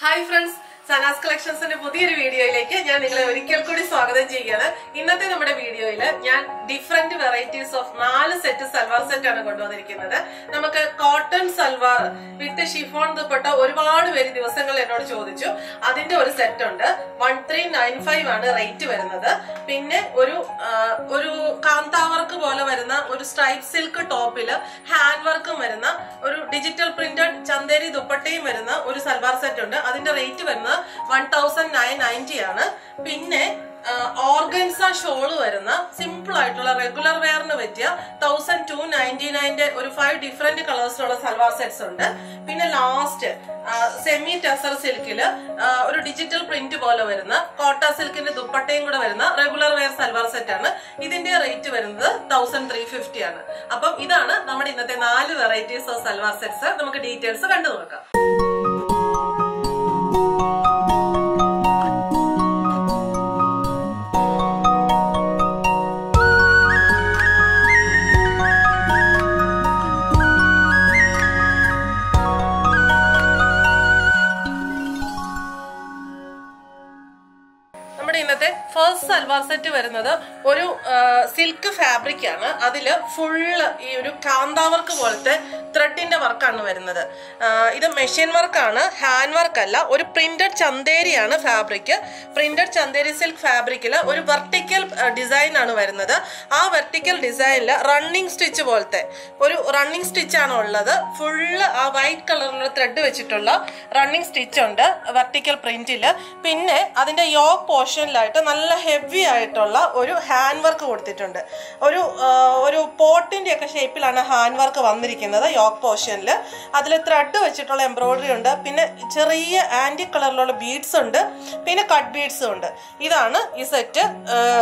Hi friends Sana's കളക്ഷൻസിന്റെ പുതിയൊരു വീഡിയോയിലേക്ക് ഞാൻ നിങ്ങളെ ഒരിക്കൽ കൂടി സ്വാഗതം ചെയ്യുകയാണ്. ഇന്നത്തെ നമ്മുടെ വീഡിയോയിൽ ഞാൻ ഡിഫറെന്റ് വെറൈറ്റീസ് ഓഫ് നാല് സെറ്റ് സൽവാർ സെറ്റ് ആണ് കൊണ്ടുവന്നിരിക്കുന്നത്. നമുക്ക് cotton salwar with chiffon dupatta ഒരുപാട് പേര് ദിവസങ്ങൾ എന്നോട് ചോദിച്ചു. അതിന്റെ ഒരു സെറ്റ് ഉണ്ട്. വൺ ത്രീ നയൻ ഫൈവ് ആണ് റേറ്റ് വരുന്നത്. പിന്നെ ഒരു ഒരു കാന്താവർക്ക് പോലെ വരുന്ന ഒരു സ്ട്രൈപ്പ് സിൽക്ക് ടോപ്പിൽ ഹാൻഡ് വർക്കും വരുന്ന ഒരു ഡിജിറ്റൽ പ്രിന്റഡ് ചന്തേരി ദുപ്പട്ടയും വരുന്ന ഒരു സൽവാർ സെറ്റ് ഉണ്ട്. അതിന്റെ റേറ്റ് വരുന്നത് വൺ തൗസൻഡ് നയൻ നയന്റി ആണ്. പിന്നെ ഓർഗൻസ ഷോൾ വരുന്ന സിമ്പിൾ ആയിട്ടുള്ള റെഗുലർ വെയറിന് പറ്റിയ തൗസൻഡ് ടു നയന്റി നയൻറെ ഒരു ഫൈവ് ഡിഫറെന്റ് കളേഴ്സിലുള്ള സൽവാർ സെറ്റ്സ് ഉണ്ട്. പിന്നെ ലാസ്റ്റ് സെമി ടെസർ സിൽക്കിൽ ഒരു ഡിജിറ്റൽ പ്രിന്റ് പോലെ വരുന്ന കോട്ട സിൽക്കിന്റെ ദുപ്പട്ടയും കൂടെ വരുന്ന റെഗുലർ വെയർ സൽവാർ സെറ്റ് ആണ്. ഇതിന്റെ റേറ്റ് വരുന്നത് തൗസൻഡ് ത്രീ ഫിഫ്റ്റി ആണ്. അപ്പം ഇതാണ് നമ്മുടെ ഇന്നത്തെ നാല് വെറൈറ്റീസ് ഓഫ് സൽവാർ സെറ്റ്സ് നമുക്ക് ഡീറ്റെയിൽസ് കണ്ടു നോക്കാം. ഫസ്റ്റ് സൽവാർ സെറ്റ് വരുന്നത് ഒരു സിൽക്ക് ഫാബ്രിക് ആണ്. അതിൽ ഫുള്ള് ഈ ഒരു കാന്താവർക്ക് പോലത്തെ ത്രെഡിന്റെ വർക്കാണ് വരുന്നത്. ഇത് മെഷീൻ വർക്കാണ്. ഹാൻഡ് വർക്ക് അല്ല ഒരു പ്രിന്റഡ് ചന്തേരിയാണ് ഫാബ്രിക്. പ്രിന്റഡ് ചന്തേരി സിൽക്ക് ഫാബ്രിക്കിൽ ഒരു വെർട്ടിക്കൽ ഡിസൈൻ ആണ് വരുന്നത്. ആ വെർട്ടിക്കൽ ഡിസൈനിൽ റണ്ണിങ് സ്റ്റിച്ച് പോലത്തെ ഒരു റണ്ണിങ് സ്റ്റിച്ച് ആണ് ഉള്ളത്. ഫുള്ള് ആ വൈറ്റ് കളറിലുള്ള ത്രെഡ് വെച്ചിട്ടുള്ള റണ്ണിങ് സ്റ്റിച്ച് ഉണ്ട് വെർട്ടിക്കൽ പ്രിന്റിൽ പിന്നെ അതിന്റെ യോക്ക് പോർഷനിലായിട്ട് നല്ല ഹെവി ആയിട്ടുള്ള ഒരു ഹാൻഡ് വർക്ക് കൊടുത്തിട്ടുണ്ട്. ഒരു ഒരു പോട്ടിന്റെ ഒക്കെ ഷേപ്പിലാണ് ഹാൻഡ് വർക്ക് വന്നിരിക്കുന്നത്. യോക്ക് പോർഷനിൽ അതിൽ ത്രെഡ് വെച്ചിട്ടുള്ള എംബ്രോയ്ഡറി ഉണ്ട്. പിന്നെ ചെറിയ ആന്റി കളറിലുള്ള ബീഡ്സ് ഉണ്ട്. പിന്നെ കട്ട് ബീഡ്സും ഉണ്ട്. ഇതാണ് ഈ സെറ്റ്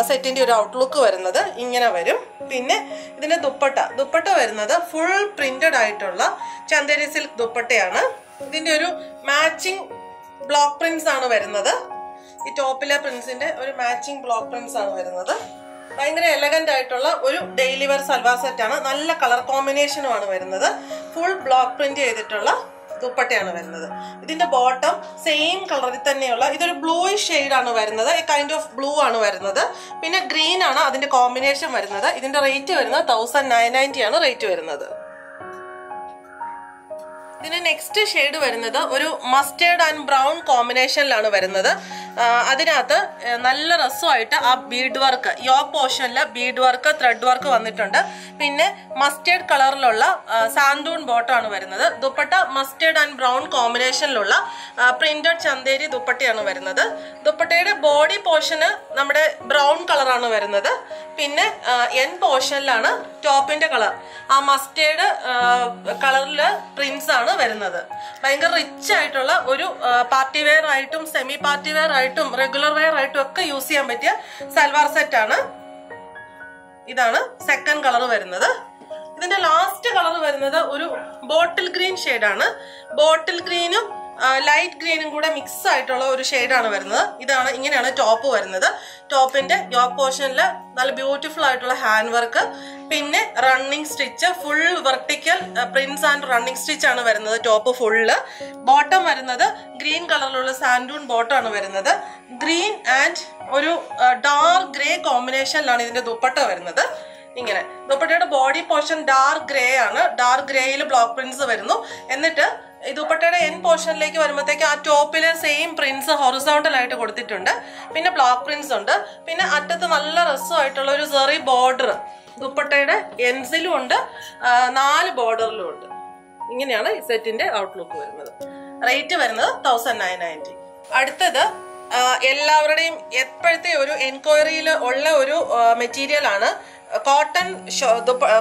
സെറ്റിന്റെ ഒരു ഔട്ട്ലുക്ക് വരുന്നത്. ഇങ്ങനെ വരും. പിന്നെ ഇതിന്റെ ദുപ്പട്ട. ദുപ്പട്ട വരുന്നത് ഫുൾ പ്രിന്റഡ് ആയിട്ടുള്ള ചന്ദേരി സിൽക്ക് ദുപ്പട്ടയാണ്. ഇതിന്റെ ഒരു മാച്ചിങ് ബ്ലോക്ക് പ്രിന്റ്സ് ആണ് വരുന്നത്. ഈ ടോപ്പിലെ പ്രിന്റ്സിന്റെ ഒരു മാച്ചിങ് ബ്ലോക്ക് പ്രിന്റ്സ് ആണ് വരുന്നത്. ഭയങ്കര എലഗന്റ് ആയിട്ടുള്ള ഒരു ഡെയിലി വെയർ സൽവാർ സെറ്റ് ആണ്. നല്ല കളർ കോമ്പിനേഷനുമാണ് വരുന്നത്. ഫുൾ ബ്ലോക്ക് പ്രിന്റ് ചെയ്തിട്ടുള്ള ദുപ്പട്ടയാണ് വരുന്നത്. ഇതിന്റെ ബോട്ടം സെയിം കളറിൽ തന്നെയുള്ള ഇതൊരു ബ്ലൂയിഷ് ഷെയ്ഡ് ആണ് വരുന്നത്. കൈൻഡ് ഓഫ് ബ്ലൂ ആണ് വരുന്നത്. പിന്നെ ഗ്രീൻ ആണ് അതിന്റെ കോമ്പിനേഷൻ വരുന്നത്. ഇതിന്റെ റേറ്റ് വരുന്നത് തൗസൻഡ് നയൻ നയന്റി ആണ് റേറ്റ് വരുന്നത്. ഇതിന് നെക്സ്റ്റ് ഷെയ്ഡ് വരുന്നത് ഒരു മസ്റ്റേർഡ് ആൻഡ് ബ്രൗൺ കോമ്പിനേഷനിലാണ് വരുന്നത്. അതിനകത്ത് നല്ല രസമായിട്ട് ആ ബീഡ് വർക്ക് യോ പോർഷനിൽ ബീഡ് വർക്ക് ത്രെഡ് വർക്ക് വന്നിട്ടുണ്ട്. പിന്നെ മസ്റ്റേർഡ് കളറിലുള്ള സാന്തൂൺ ബോട്ടാണ് വരുന്നത്. ദുപ്പട്ട മസ്റ്റേർഡ് ആൻഡ് ബ്രൗൺ കോമ്പിനേഷനിലുള്ള പ്രിന്റഡ് ചന്തേരി ദുപ്പട്ടയാണ് വരുന്നത്. ദുപ്പട്ടയുടെ ബോഡി പോർഷന് നമ്മുടെ ബ്രൗൺ കളറാണ് വരുന്നത്. പിന്നെ എൻ പോർഷനിലാണ് ടോപ്പിന്റെ കളർ ആ മസ്റ്റേർഡ് കളറിൽ പ്രിന്റ്സ് ആണ്. വരുന്നത്. ഭയങ്കര റിച്ച് ആയിട്ടുള്ള ഒരു പാർട്ടി വെയർ ആയിട്ടും സെമി പാർട്ടി വെയർ ആയിട്ടും റെഗുലർ വെയർ ആയിട്ടും ഒക്കെ യൂസ് ചെയ്യാൻ പറ്റിയ സൽവാർ സെറ്റ് ആണ്. ഇതാണ് സെക്കൻഡ് കളർ വരുന്നത്. ഇതിന്റെ ലാസ്റ്റ് കളർ വരുന്നത് ഒരു ബോട്ടിൽ ഗ്രീൻ ആണ്. ബോട്ടിൽ ഗ്രീനും ലൈറ്റ് ഗ്രീനും കൂടെ മിക്സ് ആയിട്ടുള്ള ഒരു ഷെയ്ഡാണ് വരുന്നത്. ഇതാണ് ഇങ്ങനെയാണ് ടോപ്പ് വരുന്നത്. ടോപ്പിന്റെ യോക്ക് പോർഷനിൽ നല്ല ബ്യൂട്ടിഫുൾ ആയിട്ടുള്ള ഹാൻഡ് വർക്ക് പിന്നെ running stitch full vertical prints and running stitch ആണ് വരുന്നത് ടോപ്പ് ഫുള്ള് ബോട്ടം വരുന്നത് ഗ്രീൻ കളറിലുള്ള സാൻഡൂൺ ബോട്ടം ആണ് വരുന്നത്. ഗ്രീൻ ആൻഡ് ഒരു ഡാർക്ക് ഗ്രേ കോമ്പിനേഷനിലാണ് ഇതിന്റെ ദുപ്പട്ട വരുന്നത്. ഇങ്ങനെ. ദുപ്പട്ടയുടെ ബോഡി പോർഷൻ ഡാർക്ക് ഗ്രേ ആണ്. ഡാർക്ക് ഗ്രേയിൽ ബ്ലോക്ക് പ്രിൻസ് വരുന്നു. എന്നിട്ട് ഈ ദുപ്പട്ടയുടെ എൻ പോർഷനിലേക്ക് വരുമ്പോഴത്തേക്ക് ആ ടോപ്പിൽ സെയിം പ്രിൻസ് ഹൊറിസോണ്ടൽ ആയിട്ട് കൊടുത്തിട്ടുണ്ട്. പിന്നെ ബ്ലോക്ക് പ്രിൻസ് ഉണ്ട്. പിന്നെ അറ്റത്ത് നല്ല രസമായിട്ടുള്ള ഒരു സെറി ബോർഡർ ദുപ്പട്ടയുടെ എൻസിലും ഉണ്ട് നാല് ബോർഡറിലും ഉണ്ട്. ഇങ്ങനെയാണ് ഈ സെറ്റിന്റെ ഔട്ട്ലുക്ക് വരുന്നത്. റേറ്റ് വരുന്നത് തൗസൻഡ് നയൻ നയന്റി അടുത്തത് എല്ലാവരുടെയും എപ്പോഴത്തെ ഒരു എൻക്വയറിയിൽ ഉള്ള ഒരു മെറ്റീരിയൽ ആണ് cotton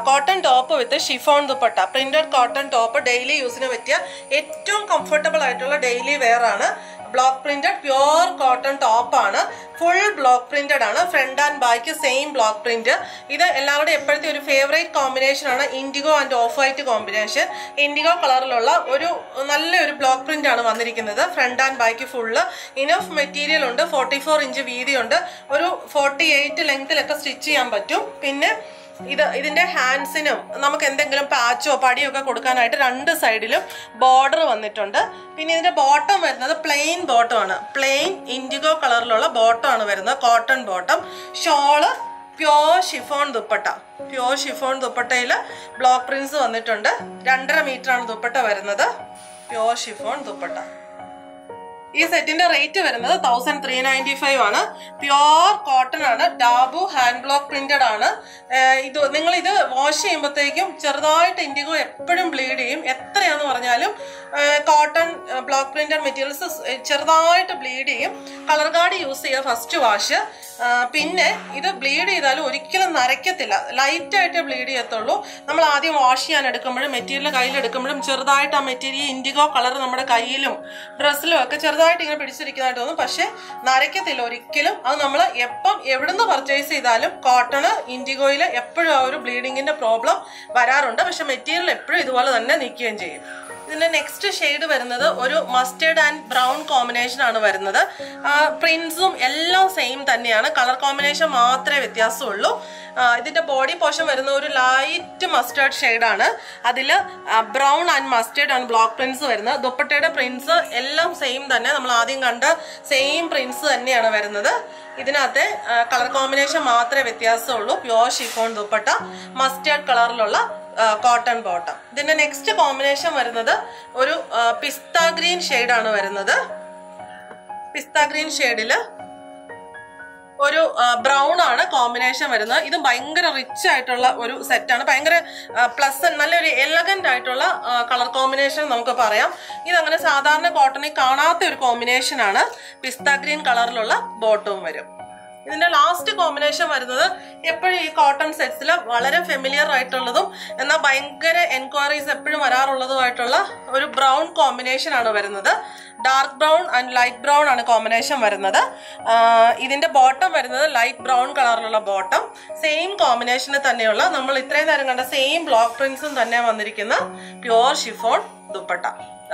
cotton top with chiffon dupatta. Printed cotton top daily യൂസിന് പറ്റിയ ഏറ്റവും കംഫർട്ടബിൾ ആയിട്ടുള്ള ഡെയിലി വെയർ ആണ് block printed pure cotton top ആണ്. ഫുൾ ബ്ലോക്ക് പ്രിന്റഡ് ആണ്. Front and back same block print ഇത് എല്ലാവരുടെ എപ്പോഴത്തെ ഒരു ഫേവറേറ്റ് കോമ്പിനേഷൻ ആണ്? Indigo and off white combination indigo കളറിലുള്ള ഒരു നല്ലൊരു ബ്ലോക്ക് പ്രിന്റ് ആണ് വന്നിരിക്കുന്നത്. Front and back full enough material ഉണ്ട്. ഫോർട്ടി ഫോർ ഇഞ്ച് വീതിയുണ്ട്. ഒരു ഫോർട്ടി എയ്റ്റ് ലെങ്തിലൊക്കെ സ്റ്റിച്ച് ചെയ്യാൻ പറ്റും. പിന്നെ ഇത് ഇതിന്റെ ഹാൻഡ്സിനും നമുക്ക് എന്തെങ്കിലും പാച്ചോ പടിയോ ഒക്കെ കൊടുക്കാനായിട്ട് രണ്ട് സൈഡിലും ബോർഡർ വന്നിട്ടുണ്ട്. പിന്നെ ഇതിന്റെ ബോട്ടം വരുന്നത് പ്ലെയിൻ ബോട്ടം ആണ് പ്ലെയിൻ ഇൻഡിഗോ കളറിലുള്ള ബോട്ടം ആണ് വരുന്നത് cotton bottom. Shawl pure chiffon dupatta. Pure chiffon ദുപ്പട്ടയിൽ block prints വന്നിട്ടുണ്ട്. രണ്ടര മീറ്റർ ആണ് ദുപ്പട്ട വരുന്നത്. Pure chiffon dupatta. ഈ സെറ്റിന്റെ റേറ്റ് വരുന്നത് തൗസൻഡ് ത്രീ നയന്റി ഫൈവ് ആണ്. പ്യോർ കോട്ടൺ ആണ്. ഡാബു ഹാൻഡ് ബ്ലോക്ക് പ്രിന്റഡ് ആണ്. ഇത് നിങ്ങൾ ഇത് വാഷ് ചെയ്യുമ്പോഴത്തേക്കും ചെറുതായിട്ട് ഇൻഡിഗോ എപ്പോഴും ബ്ലീഡ് ചെയ്യും. എത്രയാന്ന് പറഞ്ഞാലും കോട്ടൺ ബ്ലോക്ക് പ്രിന്റഡ് മെറ്റീരിയൽസ് ചെറുതായിട്ട് ബ്ലീഡ് ചെയ്യും. കളർ ഗാർഡ് യൂസ് ചെയ്യുക ഫസ്റ്റ് വാഷ് പിന്നെ ഇത് ബ്ലീഡ് ചെയ്താലും ഒരിക്കലും നരയ്ക്കത്തില്ല. ലൈറ്റായിട്ട് ബ്ലീഡ് ചെയ്യത്തുള്ളൂ. നമ്മൾ ആദ്യം വാഷ് ചെയ്യാൻ എടുക്കുമ്പോഴും മെറ്റീരിയൽ കയ്യിൽ എടുക്കുമ്പോഴും ചെറുതായിട്ട് ആ മെറ്റീരിയൽ ഇൻഡിഗോ കളർ നമ്മുടെ കയ്യിലും ഡ്രസ്സിലും ഒക്കെ ചെറുതായിട്ട് ഇങ്ങനെ പിടിച്ചിരിക്കുന്നതായിട്ട് തോന്നും. പക്ഷെ നരയ്ക്കത്തില്ല. ഒരിക്കലും അത് നമ്മൾ എപ്പം എവിടുന്ന് പർച്ചേസ് ചെയ്താലും കോട്ടണ് ഇൻഡിഗോയിൽ എപ്പോഴും ആ ഒരു ബ്ലീഡിങ്ങിന്റെ പ്രോബ്ലം വരാറുണ്ട്. പക്ഷെ മെറ്റീരിയൽ എപ്പോഴും ഇതുപോലെ തന്നെ നിൽക്കുകയും ചെയ്യും. ഇതിന്റെ നെക്സ്റ്റ് ഷെയ്ഡ് വരുന്നത് ഒരു മസ്റ്റേർഡ് ആൻഡ് ബ്രൗൺ കോമ്പിനേഷൻ ആണ് വരുന്നത്. പ്രിൻസും എല്ലാം സെയിം തന്നെയാണ്. കളർ കോമ്പിനേഷൻ മാത്രമേ വ്യത്യാസമുള്ളൂ. ആ, ഇതിന്റെ ബോഡി പോഷൻ വരുന്ന ഒരു ലൈറ്റ് മസ്റ്റേർഡ് ഷെയ്ഡാണ് അതിൽ ബ്രൗൺ ആൻഡ് മസ്റ്റേർഡ് ആണ് ബ്ലോക്ക് പ്രിൻസ് വരുന്നത്. ദുപ്പട്ടയുടെ പ്രിൻസ് എല്ലാം സെയിം തന്നെ. നമ്മൾ ആദ്യം കണ്ട സെയിം പ്രിൻസ് തന്നെയാണ് വരുന്നത്. ഇതിനകത്തെ കളർ കോമ്പിനേഷൻ മാത്രമേ വ്യത്യാസമുള്ളൂ. പ്യുവർ ഷിഫോൺ ദുപ്പട്ട മസ്റ്റേർഡ് കളറിലുള്ള കോട്ടൺ ബോട്ടം ഇതിന്റെ നെക്സ്റ്റ് കോമ്പിനേഷൻ വരുന്നത് ഒരു പിസ്ത ഗ്രീൻ ഷെയ്ഡാണ് വരുന്നത്. പിസ്ത ഗ്രീൻ ഷെയ്ഡിൽ ഒരു ബ്രൗൺ ആണ് കോമ്പിനേഷൻ വരുന്നത്. ഇത് ഭയങ്കര റിച്ച് ആയിട്ടുള്ള ഒരു സെറ്റാണ് ഭയങ്കര പ്ലസ് നല്ലൊരു എലഗന്റ് ആയിട്ടുള്ള കളർ കോമ്പിനേഷൻ നമുക്ക് പറയാം. ഇതങ്ങനെ സാധാരണ കോട്ടണിൽ കാണാത്ത ഒരു കോമ്പിനേഷൻ ആണ്. പിസ്ത ഗ്രീൻ കളറിലുള്ള ബോട്ടവും വരും. ഇതിന്റെ ലാസ്റ്റ് കോമ്പിനേഷൻ വരുന്നത് എപ്പോഴും ഈ കോട്ടൺ സെറ്റ്സിൽ വളരെ ഫെമിലിയർ ആയിട്ടുള്ളതും എന്നാൽ ഭയങ്കര എൻക്വയറീസ് എപ്പോഴും വരാറുള്ളതുമായിട്ടുള്ള ഒരു ബ്രൗൺ കോമ്പിനേഷൻ ആണ് വരുന്നത്. Dark brown and light brown ആണ് കോമ്പിനേഷൻ വരുന്നത്. ഇതിന്റെ ബോട്ടം വരുന്നത് ലൈറ്റ് ബ്രൗൺ കളറിലുള്ള ബോട്ടം സെയിം കോമ്പിനേഷന് തന്നെയുള്ള നമ്മൾ ഇത്രയും നേരം കണ്ട സെയിം ബ്ലോക്ക് പ്രിന്റ്സും തന്നെ വന്നിരിക്കുന്ന പ്യുവർ ഷിഫോൺ ദുപ്പട്ട.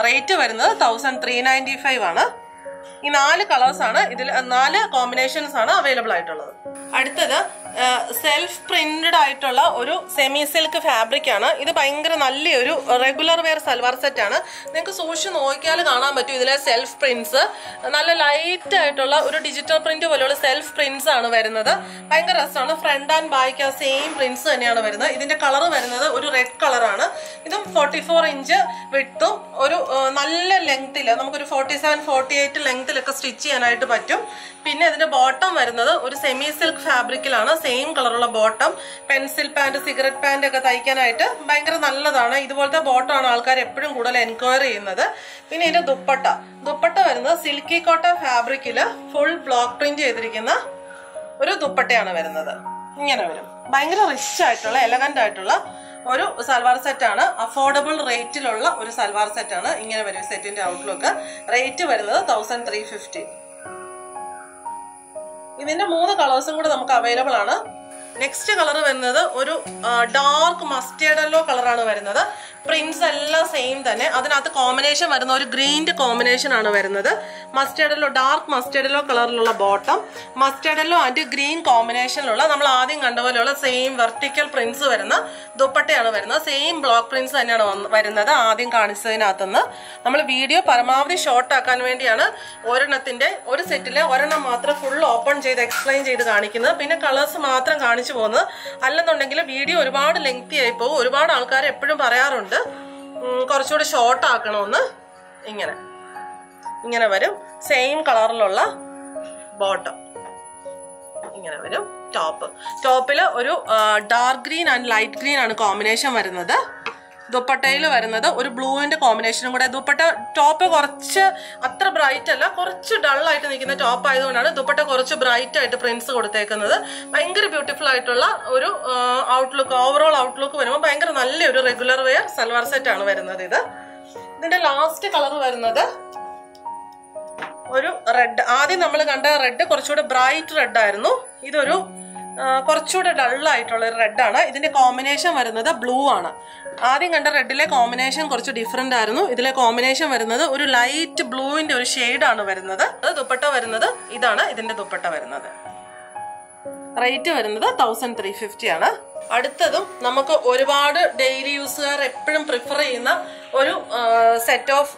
റേറ്റ് വരുന്നത് തൗസൻഡ് ത്രീ നയന്റി ഫൈവ് ആണ്. ഈ നാല് കളേഴ്സ് ആണ് ഇതിൽ നാല് കോമ്പിനേഷൻസ് ആണ് അവൈലബിൾ ആയിട്ടുള്ളത്. അടുത്തത് സെൽഫ് പ്രിന്റഡ് ആയിട്ടുള്ള ഒരു സെമി സിൽക്ക് ഫാബ്രിക് ആണ്. ഇത് ഭയങ്കര നല്ലൊരു റെഗുലർ വെയർ സൽവാർ സെറ്റ് ആണ്. നിങ്ങൾക്ക് സൂക്ഷിച്ച് നോക്കിയാൽ കാണാൻ പറ്റും ഇതിലെ സെൽഫ് പ്രിന്റ്സ് നല്ല ലൈറ്റ് ആയിട്ടുള്ള ഒരു ഡിജിറ്റൽ പ്രിന്റ് പോലെയുള്ള സെൽഫ് പ്രിന്റ്സ് ആണ് വരുന്നത്. ഭയങ്കര രസമാണ്. ഫ്രണ്ട് ആൻഡ് ബാക്ക് ആ സെയിം പ്രിന്റ്സ് തന്നെയാണ് വരുന്നത്. ഇതിന്റെ കളർ വരുന്നത് ഒരു റെഡ് കളറാണ് ഇതും ഫോർട്ടി ഫോർ ഇഞ്ച് വിട്ടും ഒരു നല്ല ലെങ്തിൽ നമുക്കൊരു ഫോർട്ടി സെവൻ ഫോർട്ടി എയ്റ്റ് ലെങ്ത്തിലൊക്കെ സ്റ്റിച്ച് ചെയ്യാനായിട്ട് പറ്റും. പിന്നെ ഇതിന്റെ ബോട്ടം വരുന്നത് ഒരു സെമി സിൽക്ക് ഫാബ്രിക്കിലാണ് സെയിം കളറുള്ള bottom. Pencil pant cigarette pant ഒക്കെ തയ്ക്കാനായിട്ട് ഭയങ്കര നല്ലതാണ്. ഇതുപോലത്തെ ബോട്ടമാണ് ആൾക്കാർ എപ്പോഴും കൂടുതൽ എൻക്വയറി ചെയ്യുന്നത്. പിന്നെ ഇതിന്റെ ദുപ്പട്ട. ദുപ്പട്ട വരുന്നത് സിൽക്കി കോട്ട ഫാബ്രിക്കിൽ ഫുൾ ബ്ലോക്ക് പ്രിന്റ് ചെയ്തിരിക്കുന്ന ഒരു ദുപ്പട്ടയാണ് വരുന്നത്. ഇങ്ങനെ വരും. ഭയങ്കര റിച്ച് ആയിട്ടുള്ള എലഗന്റ് ആയിട്ടുള്ള ഒരു സൽവാർ സെറ്റ് ആണ്. അഫോർഡബിൾ റേറ്റിലുള്ള ഒരു സൽവാർ സെറ്റ് ആണ് ഇങ്ങനെ വരും സെറ്റിന്റെ ഔട്ട്ലുക്ക് റേറ്റ് വരുന്നത് തൗസൻഡ് ത്രീ ഫിഫ്റ്റി ഇതിന്റെ മൂന്ന് കളേഴ്സും കൂടെ നമുക്ക് അവൈലബിൾ ആണ്. നെക്സ്റ്റ് കളർ വരുന്നത് ഒരു ഡാർക്ക് മസ്റ്റേർഡ് യെല്ലോ കളറാണ് വരുന്നത്. പ്രിന്റ്സ് എല്ലാം സെയിം തന്നെ. അതിനകത്ത് കോമ്പിനേഷൻ വരുന്ന ഒരു ഗ്രീന്റെ കോമ്പിനേഷൻ ആണ് വരുന്നത്. Mustard yellow dark mustard yellow കളറിലുള്ള bottom mustard yellow and green കോമ്പിനേഷനിലുള്ള നമ്മൾ ആദ്യം കണ്ട പോലെയുള്ള സെയിം വെർട്ടിക്കൽ പ്രിന്റ്സ് വരുന്ന ദുപ്പട്ടയാണ് വരുന്നത്. സെയിം ബ്ലോക്ക് പ്രിന്റ്സ് തന്നെയാണ് വരുന്നത് ആദ്യം കാണിച്ചതിനകത്തുനിന്ന്. നമ്മൾ വീഡിയോ പരമാവധി ഷോർട്ട് ആക്കാൻ വേണ്ടിയാണ് ഒരെണ്ണത്തിന്റെ ഒരു സെറ്റിലെ ഒരെണ്ണം മാത്രം ഫുൾ ഓപ്പൺ ചെയ്ത് എക്സ്പ്ലെയിൻ ചെയ്ത് കാണിക്കുന്നത്. പിന്നെ കളേഴ്സ് മാത്രം കാണിച്ചു പോകുന്നത്. അല്ലെന്നുണ്ടെങ്കിൽ വീഡിയോ ഒരുപാട് ലെങ്തി ആയി പോകും. ഒരുപാട് ആൾക്കാർ എപ്പോഴും പറയാറുണ്ട്. കുറച്ചുകൂടി ഷോർട്ട് ആക്കണമെന്ന്. ഇങ്ങനെ. ഇങ്ങനെ വരും. സെയിം കളറിലുള്ള ബോട്ടം ഇങ്ങനെ വരും. ടോപ്പ് ടോപ്പിൽ ഒരു dark green and light green ആണ് കോമ്പിനേഷൻ വരുന്നത്. ദുപ്പട്ടയിൽ വരുന്നത് ഒരു ബ്ലൂവിന്റെ കോമ്പിനേഷനും കൂടെ. ദുപ്പട്ട ടോപ്പ് കുറച്ച് അത്ര ബ്രൈറ്റ് അല്ല കുറച്ച് ഡൾ ആയിട്ട് നിൽക്കുന്ന ടോപ്പ് ആയതുകൊണ്ടാണ് ദുപ്പട്ട കുറച്ച് ബ്രൈറ്റ് ആയിട്ട് പ്രിന്റ്സ് കൊടുത്തേക്കുന്നത്. ഭയങ്കര ബ്യൂട്ടിഫുൾ ആയിട്ടുള്ള ഒരു ഔട്ട്ലുക്ക് ഓവറോൾ ഔട്ട്ലുക്ക് വരുമ്പോൾ ഭയങ്കര നല്ലൊരു റെഗുലർ വെയർ സൽവാർ സെറ്റ് ആണ് വരുന്നത് ഇത്. ഇതിന്റെ ലാസ്റ്റ് കളർ വരുന്നത് ഒരു റെഡ് ആദ്യം നമ്മൾ കണ്ട റെഡ് കുറച്ചുകൂടെ ബ്രൈറ്റ് റെഡ് ആയിരുന്നു. ഇതൊരു കുറച്ചുകൂടെ ഡൾ ആയിട്ടുള്ള ഒരു റെഡാണ് ഇതിന്റെ കോമ്പിനേഷൻ വരുന്നത് ബ്ലൂ ആണ്. ആദ്യം കണ്ട റെഡിലെ കോമ്പിനേഷൻ കുറച്ച് ഡിഫറെന്റ് ആയിരുന്നു. ഇതിലെ കോമ്പിനേഷൻ വരുന്നത് ഒരു ലൈറ്റ് ബ്ലൂവിന്റെ ഒരു ആണ് വരുന്നത്. അത് ദുപ്പട്ട വരുന്നത് ഇതാണ് ഇതിന്റെ ദുപ്പട്ട വരുന്നത്. റേറ്റ് വരുന്നത് തൗസൻഡ് ത്രീ ഫിഫ്റ്റി ആണ്. അടുത്തതും നമുക്ക് ഒരുപാട് ഡെയിലി യൂസുകാർ എപ്പോഴും പ്രിഫർ ചെയ്യുന്ന ഒരു സെറ്റ് ഓഫ്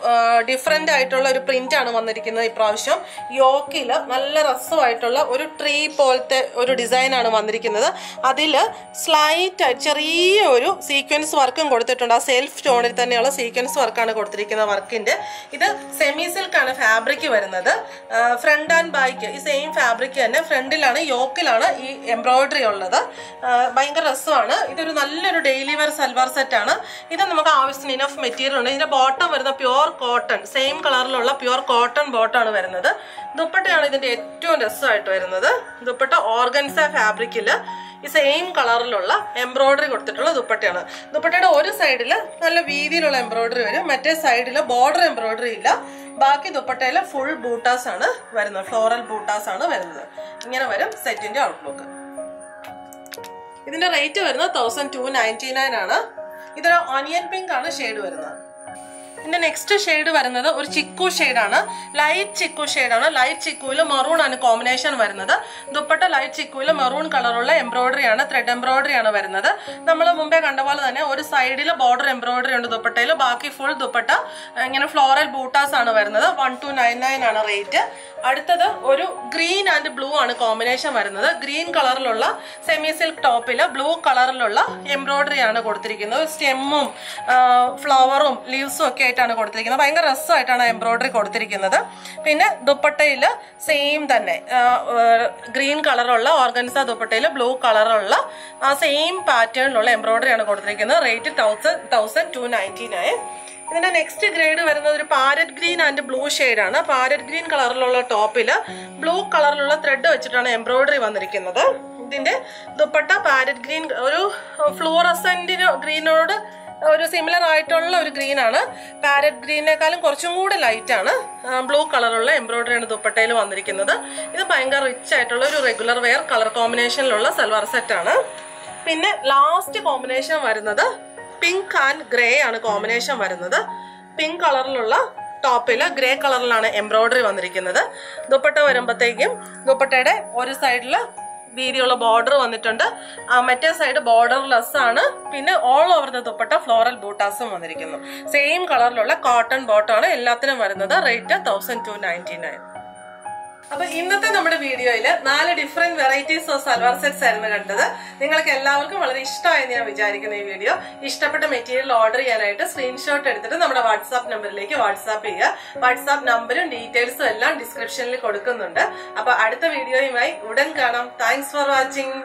ഡിഫറെന്റ് ആയിട്ടുള്ള ഒരു പ്രിന്റ് ആണ് വന്നിരിക്കുന്നത് ഇപ്രാവശ്യം. യോക്കിൽ നല്ല രസമായിട്ടുള്ള ഒരു ട്രീ പോലത്തെ ഒരു ഡിസൈൻ ആണ് വന്നിരിക്കുന്നത്. അതിൽ സ്ലൈറ്റ് ചെറിയ ഒരു സീക്വൻസ് വർക്കും കൊടുത്തിട്ടുണ്ട്. ആ സെൽഫ് ടോണിൽ തന്നെയുള്ള സീക്വൻസ് വർക്കാണ് കൊടുത്തിരിക്കുന്ന വർക്കിന്റെ. ഇത് സെമി സിൽക്കാണ് ഫാബ്രിക് വരുന്നത്. ഫ്രണ്ട് ആൻഡ് ബാക്ക് ഈ സെയിം ഫാബ്രിക് തന്നെ ഫ്രണ്ടിലാണ് യോക്കിലാണ് ഈ എംബ്രോയിഡറി ഉള്ളത്. ഭയങ്കര രസമാണ്. ഇതൊരു നല്ലൊരു ഡെയിലി വെയർ സൽവാർ സെറ്റ് ആണ്. ഇത് നമുക്ക് ആവശ്യത്തിന് ഇനഫ് മെറ്റീരിയൽ ഉണ്ട് ഇതിന്റെ ബോട്ടം വരുന്ന പ്യുവർ കോട്ടൺ സെയിം കളറിലുള്ള പ്യുവർ കോട്ടൺ ബോട്ടം ആണ് വരുന്നത്. ദുപ്പട്ടയാണ് ഇതിന്റെ ഏറ്റവും രസമായിട്ട് വരുന്നത്. ദുപ്പട്ട ഓർഗൻസ ഫാബ്രിക്കിൽ ഈ സെയിം കളറിലുള്ള എംബ്രോയിഡറി കൊടുത്തിട്ടുള്ള ദുപ്പട്ടയാണ്. ദുപ്പട്ടയുടെ ഒരു സൈഡിൽ നല്ല വീതിയിലുള്ള എംബ്രോയിഡറി വരും. മറ്റേ സൈഡിൽ ബോർഡർ എംബ്രോയിഡറി ഇല്ല. ബാക്കി ദുപ്പട്ടയിൽ ഫുൾ ബൂട്ടാസ് ആണ് വരുന്നത്. ഫ്ലോറൽ ബൂട്ടാസ് ആണ് വരുന്നത്. ഇങ്ങനെ വരും സെറ്റിന്റെ ഔട്ട്ലുക്ക് ഇതിന്റെ റേറ്റ് വരുന്നത് തൗസൻഡ് ടു നയന്റി നയൻ ആണ്. ഇതൊരു ഓനിയൻ പിങ്ക് ആണ് ഷെയ്ഡ് വരുന്നത്. ഇതിന്റെ നെക്സ്റ്റ് ഷെയ്ഡ് വരുന്നത് ഒരു ചിക്കു ആണ്. ലൈറ്റ് ചിക്കു ആണ്. ലൈറ്റ് ചിക്കുവിൽ മെറൂൺ ആണ് കോമ്പിനേഷൻ വരുന്നത്. ദുപ്പട്ട ലൈറ്റ് ചിക്കുവിൽ മെറൂൺ കളറുള്ള എംബ്രോയിഡറി ആണ് ത്രെഡ് എംബ്രോയിഡറി ആണ് വരുന്നത്. നമ്മൾ മുമ്പേ കണ്ട പോലെ തന്നെ ഒരു സൈഡിൽ ബോർഡർ എംബ്രോയിഡറി ഉണ്ട് ദുപ്പട്ടയിൽ ബാക്കി ഫുൾ ദുപ്പട്ട ഇങ്ങനെ ഫ്ലോറൽ ബൂട്ടാസ് ആണ് വരുന്നത്. വൺ ടു നയൻ നയൻ ആണ് റേറ്റ് അടുത്തത് ഒരു ഗ്രീൻ ആൻഡ് ബ്ലൂ ആണ് കോമ്പിനേഷൻ വരുന്നത്. ഗ്രീൻ കളറിലുള്ള സെമി സിൽക്ക് ടോപ്പിൽ ബ്ലൂ കളറിലുള്ള എംബ്രോയിഡറി ആണ് കൊടുത്തിരിക്കുന്നത്. സ്റ്റെമ്മും ഫ്ലവറും ലീവ്സും ഒക്കെ ആയിട്ടാണ് കൊടുത്തിരിക്കുന്നത്. ഭയങ്കര രസമായിട്ടാണ് എംബ്രോയിഡറി കൊടുത്തിരിക്കുന്നത്. പിന്നെ ദുപ്പട്ടയിൽ സെയിം തന്നെ. ഗ്രീൻ കളറുള്ള ഓർഗൻസ ദുപ്പട്ടയിൽ ബ്ലൂ കളറുള്ള ആ സെയിം പാറ്റേണിലുള്ള എംബ്രോയിഡറി ആണ് കൊടുത്തിരിക്കുന്നത്. Rate thousand thousand two ninety nine ഇതിന്റെ നെക്സ്റ്റ് ഗ്രേഡ് വരുന്നത് ഒരു പാരറ്റ് ഗ്രീൻ ആൻഡ് ബ്ലൂ ആണ്. പാരറ്റ് ഗ്രീൻ കളറിലുള്ള ടോപ്പിൽ ബ്ലൂ കളറിലുള്ള ത്രെഡ് വെച്ചിട്ടാണ് എംബ്രോയിഡറി വന്നിരിക്കുന്നത്. ഇതിന്റെ ദുപ്പട്ട പാരറ്റ് ഗ്രീൻ ഒരു ഫ്ലൂറസെന്റിനോ ഗ്രീനോട് ഒരു സിമിലർ ആയിട്ടുള്ള ഒരു ഗ്രീൻ ആണ്. പാരറ്റ് ഗ്രീനേക്കാളും കുറച്ചും കൂടെ ലൈറ്റ് ആണ്. ബ്ലൂ കളറുള്ള എംബ്രോയിഡറി ആണ് ദുപ്പട്ടയിൽ വന്നിരിക്കുന്നത്. ഇത് ഭയങ്കര റിച്ച് ആയിട്ടുള്ള ഒരു റെഗുലർ വെയർ കളർ കോമ്പിനേഷനിലുള്ള സൽവാർ സെറ്റ് ആണ്. പിന്നെ ലാസ്റ്റ് കോമ്പിനേഷൻ വരുന്നത് പിങ്ക് ആൻഡ് ഗ്രേ ആണ് കോമ്പിനേഷൻ വരുന്നത്. പിങ്ക് കളറിലുള്ള ടോപ്പിൽ ഗ്രേ കളറിലാണ് എംബ്രോയിഡറി വന്നിരിക്കുന്നത്. ദുപ്പട്ട വരുമ്പോഴത്തേക്കും ദുപ്പട്ടയുടെ ഒരു സൈഡിൽ വീതിയുള്ള ബോർഡർ വന്നിട്ടുണ്ട്. മറ്റേ സൈഡ് ബോർഡർ ലെസ് ആണ്. പിന്നെ all over the dupatta floral ബൂട്ടാസും വന്നിരിക്കുന്നു. സെയിം കളറിലുള്ള കോട്ടൺ ബോട്ടാണ് എല്ലാത്തിനും വരുന്നത്. Rate thousand two ninety nine അപ്പൊ ഇന്നത്തെ നമ്മുടെ വീഡിയോയിൽ നാല് different varieties of salwar sets ആയിരുന്നു കണ്ടത്. നിങ്ങൾക്ക് എല്ലാവർക്കും വളരെ ഇഷ്ടമായെന്ന് ഞാൻ വിചാരിക്കുന്ന ഈ വീഡിയോ. ഇഷ്ടപ്പെട്ട മെറ്റീരിയൽ ഓർഡർ ചെയ്യാനായിട്ട് സ്ക്രീൻഷോട്ട് എടുത്തിട്ട് നമ്മുടെ വാട്സാപ്പ് നമ്പറിലേക്ക് വാട്സാപ്പ് ചെയ്യുക. വാട്സാപ്പ് നമ്പറും ഡീറ്റെയിൽസും എല്ലാം ഡിസ്ക്രിപ്ഷനിൽ കൊടുക്കുന്നുണ്ട്. അപ്പൊ അടുത്ത വീഡിയോയുമായി ഉടൻ കാണാം. Thanks for watching